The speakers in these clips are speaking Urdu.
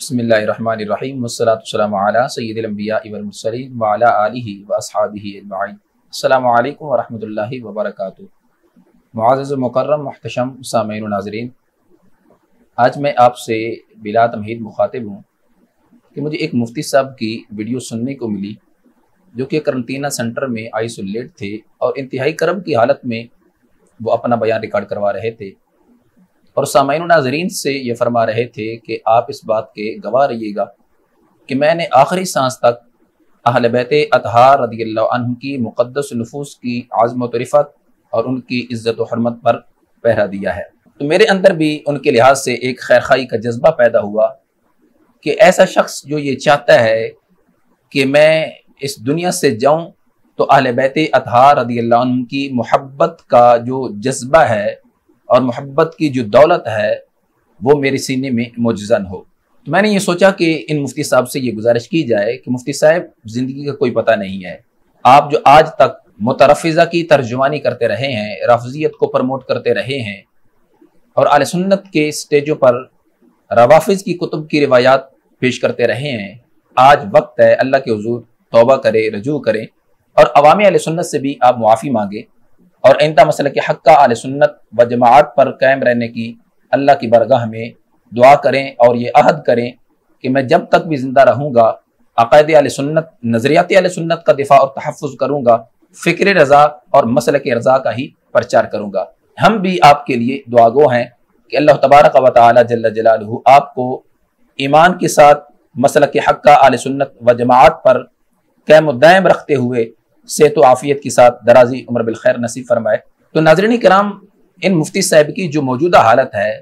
بسم اللہ الرحمن الرحیم والصلاة والسلام علی سید الانبیاء والمرسلین وعلی آلہ واصحابہ اجمعین السلام علیکم ورحمۃ اللہ وبرکاتہ معزز و مکرم محتشم سامعین و ناظرین آج میں آپ سے بلا تمہید مخاطب ہوں کہ مجھے ایک مفتی صاحب کی ویڈیو سننے کو ملی جو کہ کرنٹینہ سنٹر میں آئسولیٹ تھے اور انتہائی کرم کی حالت میں وہ اپنا بیان ریکارڈ کروا رہے تھے۔ اور سامعین و ناظرین سے یہ فرما رہے تھے کہ آپ اس بات کے گواہ رہیے گا کہ میں نے آخری سانس تک اہل بیت اطہار رضی اللہ عنہ کی مقدس نفوس کی عظمت و رفت اور ان کی عزت و حرمت پر پہرا دیا ہے۔ تو میرے اندر بھی ان کے لحاظ سے ایک خیرخائی کا جذبہ پیدا ہوا کہ ایسا شخص جو یہ چاہتا ہے کہ میں اس دنیا سے جاؤں تو اہل بیت اطہار رضی اللہ عنہ کی محبت کا جو جذبہ ہے اور محبت کی جو دولت ہے، وہ میرے سینے میں موجزن ہو۔ تو میں نے یہ سوچا کہ ان مفتی صاحب سے یہ گزارش کی جائے کہ مفتی صاحب، زندگی کا کوئی پتہ نہیں ہے۔ آپ جو آج تک مترفزہ کی ترجمانی کرتے رہے ہیں، رفضیت کو پرموٹ کرتے رہے ہیں، اور اعلی سنت کے سٹیجوں پر روافظ کی کتب کی روایات پیش کرتے رہے ہیں، آج وقت ہے، اللہ کے حضور توبہ کرے، رجوع کریں۔ اور عوامی علیہ سنت سے بھی آپ معافی مانگیں۔ اور آئندہ مسئلہ کے حق کا سنت و جماعت پر قائم رہنے کی اللہ کی برگاہ میں دعا کریں اور یہ عہد کریں کہ میں جب تک بھی زندہ رہوں گا، عقائد علیہ سنت نظریاتی علیہ سنت کا دفاع اور تحفظ کروں گا، فکر رضا اور مسئلہ کے رضا کا ہی پرچار کروں گا۔ ہم بھی آپ کے لیے دعا گو ہیں کہ اللہ تبارک و تعالی جل جلالہ آپ کو ایمان کے ساتھ مسئلہ کے حق کا اعلی سنت و جماعت پر قیم و دائم رکھتے ہوئے صحت و عافیت کے ساتھ درازی عمر بالخیر نصیب فرمائے۔ تو ناظرین کرام، ان مفتی صاحب کی جو موجودہ حالت ہے،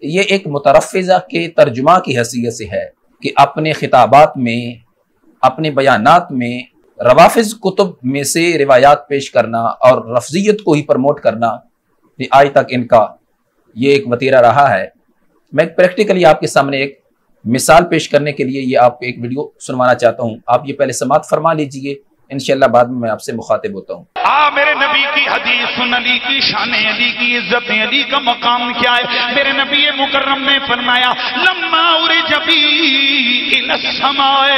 یہ ایک مترفزہ کے ترجمہ کی حیثیت سے ہے کہ اپنے خطابات میں، اپنے بیانات میں روافظ کتب میں سے روایات پیش کرنا اور رفضیت کو ہی پرموٹ کرنا، یہ آج تک ان کا یہ ایک وطیرہ رہا ہے۔ میں پریکٹیکلی آپ کے سامنے ایک مثال پیش کرنے کے لیے یہ آپ کو ایک ویڈیو سنوانا چاہتا ہوں۔ آپ یہ پہلے سماعت فرما لیجیے۔ انشاءاللہ بعد میں میں آپ سے مخاطب ہوتا ہوں۔ آ، میرے نبی کی حدیث سن علی کی شان علی کی عزت علی کا مقام کیا ہے؟ میرے نبی مکرم نے فرمایا، لما ارجبی السماء۔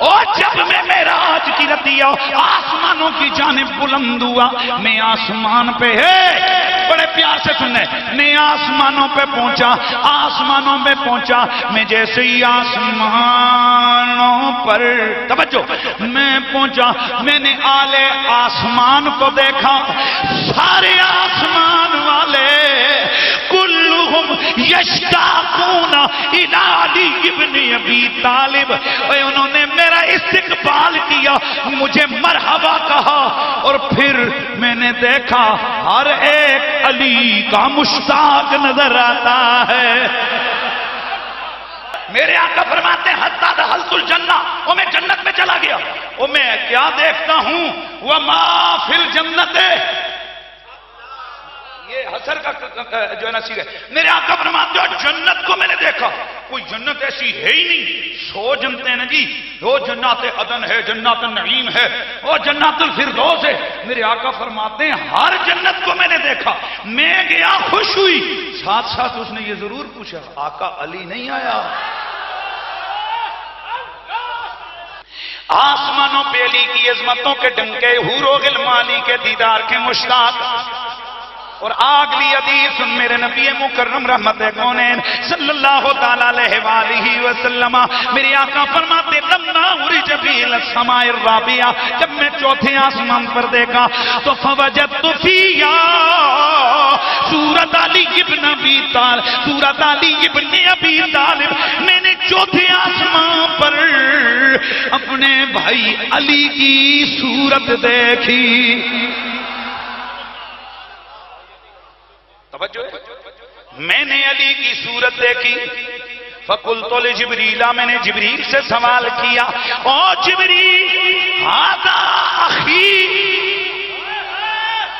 او، جب میں میرا آج کی رتیا آسمانوں کی جانب بلند ہوا، میں آسمان پہ ہے بڑے پیار سے سننے میں آسمانوں پہ پہنچا، آسمانوں پہ پہنچا، میں جیسے ہی آسمان آسمانوں پر توجہ۔ میں پہنچا، میں نے آلے آسمان کو دیکھا۔ سارے آسمان والے، کلہم یشتاقون الادی ابن ابی طالب۔ اے انہوں نے میرا استقبال کیا، مجھے مرحبا کہا۔ اور پھر میں نے دیکھا، ہر ایک علی کا مشتاق نظر آتا ہے۔ میرے آقا فرماتے ہیں، حتی دخلت الجنہ وہ میں جنت میں چلا گیا۔ وہ میں کیا دیکھتا ہوں؟ وما فی الجنت۔ یہ حسر کا جو ہے نصیر ہے میرے آقا فرماتے ہو جنت کو میں نے دیکھا۔ کوئی جنت ایسی ہے ہی نہیں۔ سو جنتے ہیں جی۔ وہ جنات عدن ہے، جنات النعیم ہے۔ وہ جنات الفردوس ہے۔ میرے آقا فرماتے ہیں، ہر جنت کو میں نے دیکھا۔ میں گیا، خوش ہوئی۔ ساتھ ساتھ اس نے یہ ضرور پوچھا، آقا علی نہیں آیا؟ آسمانوں پہ علی کی عظمتوں کے ڈنکے حور و غلمانی کے دیدار کے مشتاق اور آگلی حدیث میرے نبی مکرم رحمت کونین صلی اللہ تعالیٰ علیہ وآلہ وسلم۔ میری آقا فرماتے لمنا اوری جبیل السماء الرابعہ۔ جب میں چوتھے آسمان پر دیکھا، تو فوجدت فیا سورت علی ابن ابی طالب، سورت علی ابن ابی طالب۔ میں نے چوتھے آسمان پر اپنے بھائی علی کی صورت دیکھی توجہ میں نے علی کی صورت دیکھی۔ فکل تو جبریلا میں نے جبریل سے سوال کیا، او جبریل آدھا اخی؟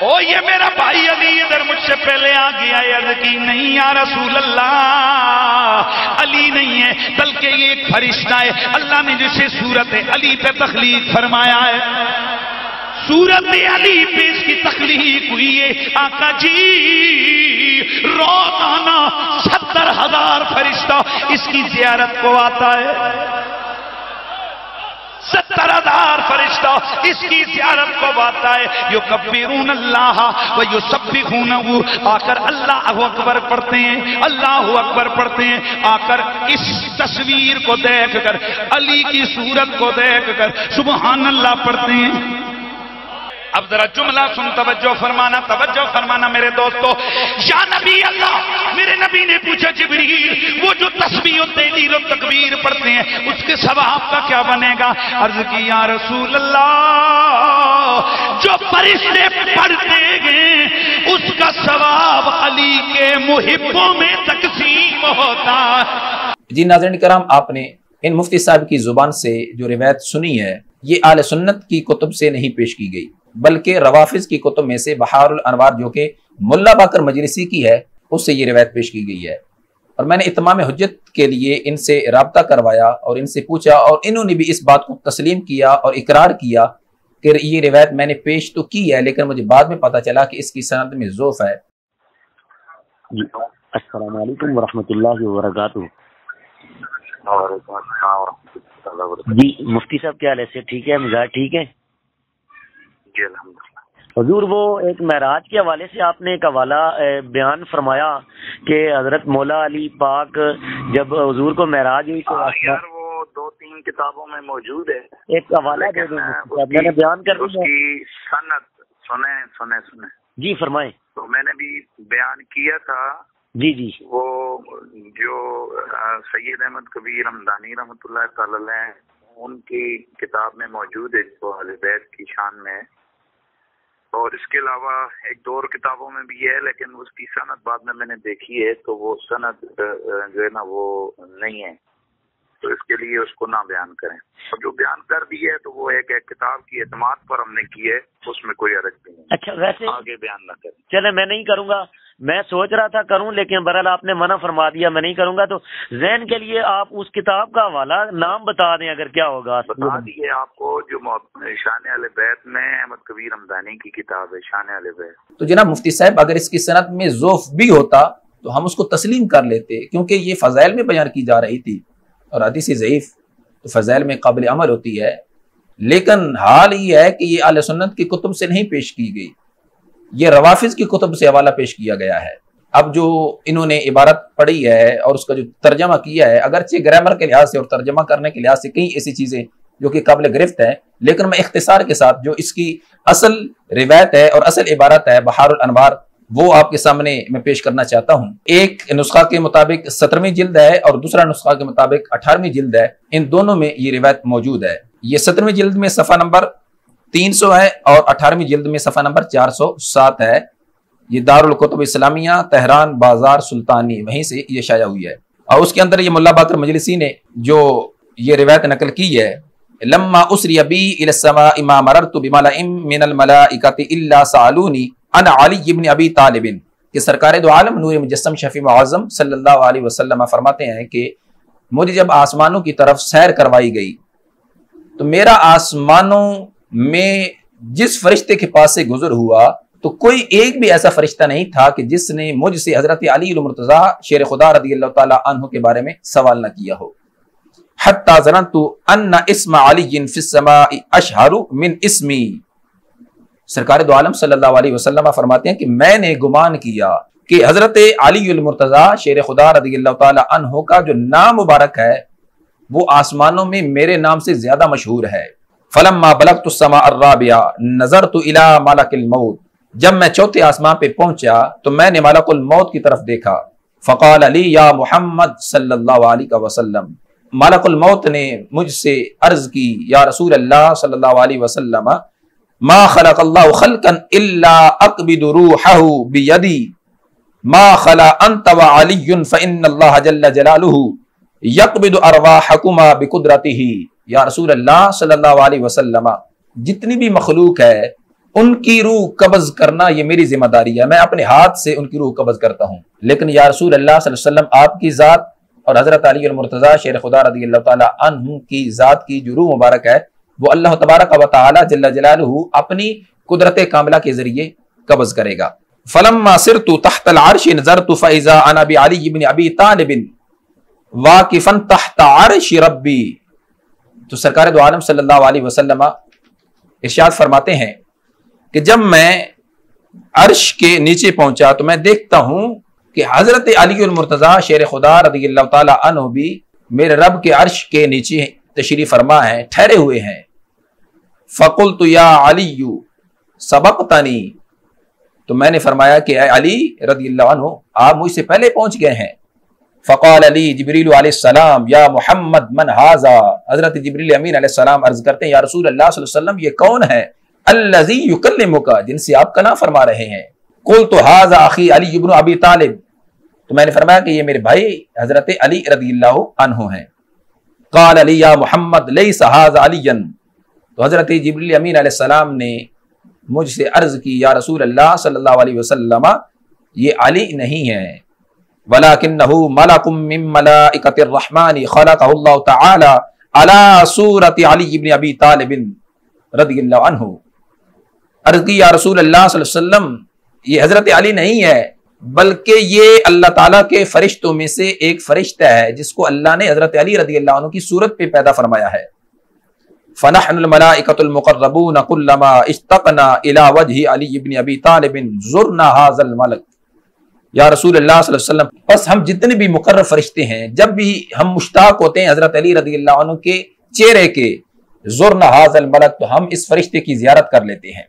او، یہ میرا بھائی علی، ادھر مجھ سے پہلے آ گیا عرض کی، نہیں یا رسول اللہ، علی نہیں ہے، بلکہ یہ ایک فرشتہ ہے۔ اللہ نے جسے صورت علی پہ تخلیق فرمایا ہے۔ صورت علی پہ اس کی تخلیق ہوئی ہے۔ آقا جی روزانہ ستر ہزار فرشتہ اس کی زیارت کو آتا ہے۔ ستر ہزار فرشتہ اس کی زیارت کو باتا ہے۔ یو کبیرون اللہ و یو سب بھی آ کر اللہ اکبر پڑھتے ہیں۔ اللہ اکبر پڑھتے ہیں۔ آ کر اس تصویر کو دیکھ کر، علی کی صورت کو دیکھ کر، سبحان اللہ پڑھتے ہیں۔ اب ذرا جملہ سن، توجہ فرمانا توجہ فرمانا میرے دوستو۔ یا نبی اللہ، میرے نبی نے پوچھا جبریل، وہ جو تسبیح و تحریر و تکبیر پڑھتے ہیں، اس کے سواب کا کیا بنے گا؟ عرض کی، یا رسول اللہ، جو پرشتے پڑھتے ہیں، اس کا سواب علی کے محبوں میں تقسیم ہوتا۔ جی ناظرین کرام، آپ نے ان مفتی صاحب کی زبان سے جو روایت سنی ہے، یہ آل سنت کی کتب سے نہیں پیش کی گئی۔ بلکہ روافظ کی کتب میں سے بہار الانوار جو کہ ملا باکر مجلسی کی ہے اس سے یہ روایت پیش کی گئی ہے۔ اور میں نے اتمام حجت کے لیے ان سے رابطہ کروایا اور ان سے پوچھا اور انہوں نے بھی اس بات کو تسلیم کیا اور اقرار کیا کہ یہ روایت میں نے پیش تو کی ہے لیکن مجھے بعد میں پتا چلا کہ اس کی صنعت میں ضعف ہے۔ جی، السلام علیکم ورحمۃ اللہ وبرکاتہ۔ جی مفتی صاحب کیا حال ہے؟ ٹھیک ہے مزاج ٹھیک ہے؟ جی الحمد للہ حضور وہ ایک معراج کے حوالے سے آپ نے ایک حوالہ بیان فرمایا کہ حضرت مولا علی پاک جب حضور کو معراج ہوئی تو ہاں، یار وہ دو تین کتابوں میں موجود ہے۔ ایک حوالہ دے میں نے بیان کر اس کی صنعت سنیں سنیں سنیں۔ جی فرمائیں۔ تو میں نے بھی بیان کیا تھا۔ جی جی۔ وہ جو سید احمد کبیر رمضانی رحمۃ اللہ تعالی ان کی کتاب میں موجود ہے جو بیت کی شان میں۔ اور اس کے علاوہ ایک دو اور کتابوں میں بھی ہے لیکن اس کی صنعت بعد میں میں نے دیکھی ہے تو وہ صنعت جو ہے نا وہ نہیں ہے۔ تو اس کے لیے اس کو نہ بیان کریں۔ اور جو بیان کر دی ہے تو وہ ایک ایک کتاب کی اعتماد پر ہم نے کی ہے اس میں کوئی عرض بھی نہیں۔ اچھا ویسے آگے بیان نہ کریں۔ چلے میں نہیں کروں گا۔ میں سوچ رہا تھا کروں لیکن برحال آپ نے منع فرما دیا میں نہیں کروں گا۔ تو ذہن کے لیے آپ اس کتاب کا حوالہ نام بتا دیں اگر کیا ہوگا۔ بتا دیے آپ کو جو شان بیت میں احمد کبیر رمضانی کی کتاب ہے شان بیت۔ تو جناب مفتی صاحب اگر اس کی صنعت میں ذوف بھی ہوتا تو ہم اس کو تسلیم کر لیتے کیونکہ یہ فضائل میں بیان کی جا رہی تھی اور حدیث ضعیف تو فضائل میں قابل عمل ہوتی ہے۔ لیکن حال یہ ہے کہ یہ اعلی سنت کی کتب سے نہیں پیش کی گئی۔ یہ روافظ کی کتب سے حوالہ پیش کیا گیا ہے۔ اب جو انہوں نے عبارت پڑھی ہے اور اس کا جو ترجمہ کیا ہے، اگرچہ گرامر کے لحاظ سے اور ترجمہ کرنے کے لحاظ سے کئی ایسی چیزیں جو کہ قابل گرفت ہیں، لیکن میں اختصار کے ساتھ جو اس کی اصل روایت ہے اور اصل عبارت ہے بہار الانوار، وہ آپ کے سامنے میں پیش کرنا چاہتا ہوں۔ ایک نسخہ کے مطابق سترویں جلد ہے اور دوسرا نسخہ کے مطابق اٹھارہویں جلد ہے۔ ان دونوں میں یہ روایت موجود ہے۔ یہ سترویں جلد میں صفحہ نمبر تین سو ہے اور اٹھارہویں جلد میں صفحہ نمبر چار سو سات ہے۔ یہ دارالقتب اسلامیہ تہران بازار سلطانی، وہیں سے یہ شائع ہوئی ہے۔ اور اس کے اندر یہ ملا باطر مجلسی نے جو یہ روایت نقل کی ہے، لما اسری بی الى السماء ما مررت بملئ من الملائکۃ اللہ سالونی عن علی ابن ابی طالب، کہ سرکار دو عالم نور مجسم شفیع معظم صلی اللہ علیہ وسلم فرماتے ہیں کہ مجھے جب آسمانوں کی طرف سیر کروائی گئی تو میرا آسمانوں میں جس فرشتے کے پاس سے گزر ہوا، تو کوئی ایک بھی ایسا فرشتہ نہیں تھا کہ جس نے مجھ سے حضرت علی المرتضی، شیر خدا رضی اللہ تعالیٰ عنہ کے بارے میں سوال نہ کیا ہو۔ حتی ظننتو ان اسم علی فی السماء اشہر من اسمی۔ سرکار دو عالم صلی اللہ علیہ وسلم فرماتے ہیں کہ میں نے گمان کیا کہ حضرت علی المرتضی، شیر خدا رضی اللہ تعالیٰ عنہ کا جو نام مبارک ہے، وہ آسمانوں میں میرے نام سے زیادہ مشہور ہے۔ فلما بلغت السماء الرابعہ، نظرت الى ملک الموت۔ جب میں چوتھے آسمان پہ پہنچا، تو میں نے ملک الموت کی طرف دیکھا۔ فقال علی یا محمد صلی اللہ علیہ وسلم، ملک الموت نے مجھ سے عرض کی، یا رسول اللہ صلی اللہ علیہ وسلم، ما خلق اللہ خلقا الا اقبض روحه بیدی۔ ما خلا انت وعلی فان اللہ جل جلالہ یقبض ارواحکما بقدرته۔ یا رسول اللہ صلی اللہ علیہ وسلم، جتنی بھی مخلوق ہے، ان کی روح قبض کرنا یہ میری ذمہ داری ہے۔ میں اپنے ہاتھ سے ان کی روح قبض کرتا ہوں۔ لیکن یا رسول اللہ صلی اللہ علیہ وسلم، آپ کی ذات اور حضرت علی المرتضی شیر خدا رضی اللہ تعالیٰ عنہ کی ذات کی جو روح مبارک ہے، وہ اللہ تبارک و تعالی جل جلالہ اپنی قدرت کاملہ کے ذریعے قبض کرے گا۔ فلما صرت تحت العرش نظرت فاذا انا بعلی بن ابی طالب واقفا تحت عرش ربی۔ تو سرکار دو عالم صلی اللہ علیہ وسلم ارشاد فرماتے ہیں کہ جب میں عرش کے نیچے پہنچا تو میں دیکھتا ہوں کہ حضرت علی المرتضی شیر خدا رضی اللہ تعالی عنہ بھی میرے رب کے عرش کے نیچے تشریف فرما ہیں ٹھہرے ہوئے ہیں۔ فقل تو یا علی سبق تو میں نے فرمایا کہ اے علی رضی اللہ عنہ، آپ مجھ سے پہلے پہنچ گئے ہیں۔ فقال علی جبریل علیہ السلام یا محمد، من حاضا حضرت جبریل امین علیہ السلام عرض کرتے ہیں، یا رسول اللہ صلی اللہ علیہ وسلم، یہ کون ہے? الذی یکلمک، جن سے آپ کلام فرما رہے ہیں۔ قل تو حاضا اخی علی ابن ابی طالب. تو میں نے فرمایا کہ یہ میرے بھائی حضرت علی رضی اللہ عنہ ہیں۔ قال علی یا محمد لیس حاضا علی تو حضرت جبریل امین علیہ السلام نے مجھ سے عرض کی، یا رسول اللہ صلی اللہ علیہ وسلم، یہ علی نہیں ہے۔ ولكنه ملك من ملائكة الرحمن خلقه الله تعالى على صورة علي بن ابي طالب رضی اللہ عنہ عرض کی یا رسول اللہ صلی اللہ علیہ وسلم، یہ حضرت علی نہیں ہے، بلکہ یہ اللہ تعالیٰ کے فرشتوں میں سے ایک فرشتہ ہے، جس کو اللہ نے حضرت علی رضی اللہ عنہ کی صورت پہ پیدا فرمایا ہے۔ فنحن الملائکۃ المقربون كلما اشتقنا الى وجه علی بن ابی طالب زرنا هذا الملک۔ یا رسول اللہ صلی اللہ علیہ وسلم، بس ہم جتنے بھی مقرر فرشتے ہیں، جب بھی ہم مشتاق ہوتے ہیں حضرت علی رضی اللہ عنہ کے چہرے کے زور ناز الملک، تو ہم اس فرشتے کی زیارت کر لیتے ہیں۔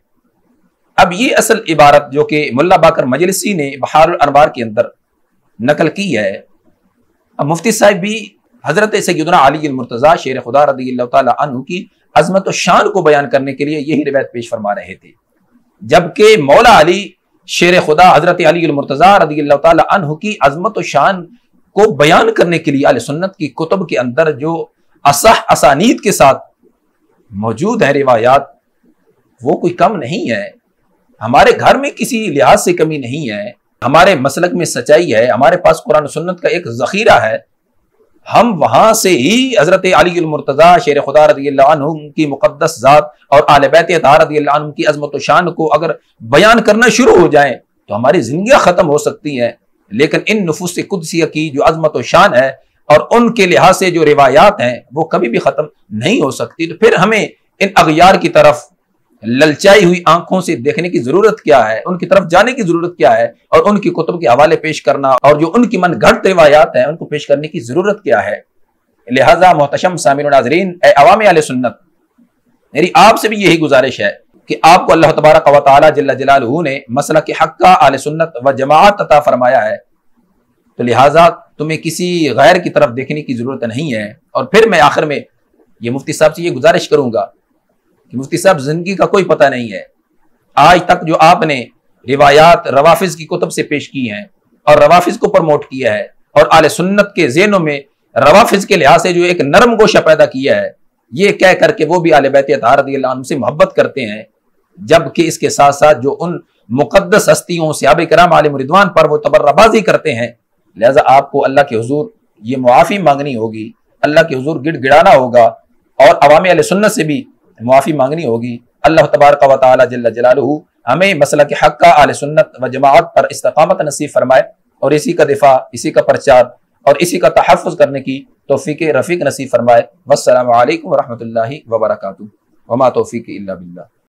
اب یہ اصل عبارت جو کہ ملا باکر مجلسی نے بہار الانوار کے اندر نقل کی ہے۔ اب مفتی صاحب بھی حضرت سیدنا علی المرتضی شیر خدا رضی اللہ تعالی عنہ کی عظمت و شان کو بیان کرنے کے لیے یہی روایت پیش فرما رہے تھے۔ جبکہ مولا علی شیر خدا حضرت علی المرتضی رضی اللہ تعالی عنہ کی عظمت و شان کو بیان کرنے کے لیے علیہ سنت کی کتب کے اندر جو اصح اسانید کے ساتھ موجود ہے روایات، وہ کوئی کم نہیں ہے۔ ہمارے گھر میں کسی لحاظ سے کمی نہیں ہے۔ ہمارے مسلک میں سچائی ہے۔ ہمارے پاس قرآن و سنت کا ایک ذخیرہ ہے۔ ہم وہاں سے ہی حضرت علی المرتضی شیر خدا رضی اللہ عنہ کی مقدس ذات اور آل بیت رضی اللہ عنہ کی عظمت و شان کو اگر بیان کرنا شروع ہو جائیں تو ہماری زندگیاں ختم ہو سکتی ہیں۔ لیکن ان نفوس قدسیہ کی جو عظمت و شان ہے اور ان کے لحاظ سے جو روایات ہیں وہ کبھی بھی ختم نہیں ہو سکتی۔ تو پھر ہمیں ان اغیار کی طرف للچائی ہوئی آنکھوں سے دیکھنے کی ضرورت کیا ہے؟ ان کی طرف جانے کی ضرورت کیا ہے؟ اور ان کی کتب کے حوالے پیش کرنا اور جو ان کی من گھٹ روایات ہیں، ان کو پیش کرنے کی ضرورت کیا ہے؟ لہذا محتشم سامر ناظرین، اے عوام علیہ سنت، میری آپ سے بھی یہی گزارش ہے کہ آپ کو اللہ تبارک و تعالی جل جلالہ نے مسئلہ کے حق کا آل سنت و جماعت عطا فرمایا ہے۔ تو لہٰذا تمہیں کسی غیر کی طرف دیکھنے کی ضرورت نہیں ہے۔ اور پھر میں آخر میں یہ مفتی صاحب سے یہ گزارش کروں گا کہ مفتی صاحب، زندگی کا کوئی پتہ نہیں ہے۔ آج تک جو آپ نے روایات روافظ کی کتب سے پیش کی ہیں اور روافظ کو پرموٹ کیا ہے اور آل سنت کے ذہنوں میں روافظ کے لحاظ سے جو ایک نرم گوشہ پیدا کیا ہے، یہ کہہ کر کے وہ بھی آل بیت رضی اللہ عنہ سے محبت کرتے ہیں۔ جبکہ اس کے ساتھ ساتھ جو ان مقدس ہستیوں سیاب کرام، عالم ردوان پر وہ تبرہ بازی کرتے ہیں، لہذا آپ کو اللہ کے حضور یہ معافی مانگنی ہوگی، اللہ کے حضور گڑ گڑانا ہوگا اور عوامی علیہ سنت سے بھی معافی مانگنی ہوگی۔ اللہ تبارک و تعالی جل جلالہ ہمیں مسئلہ کے حق کا آل سنت و جماعت پر استقامت نصیب فرمائے اور اسی کا دفاع، اسی کا پرچار اور اسی کا تحفظ کرنے کی توفیق رفیق نصیب فرمائے۔ والسلام علیکم ورحمۃ اللہ وبرکاتہ۔ وما توفیق اللہ باللہ۔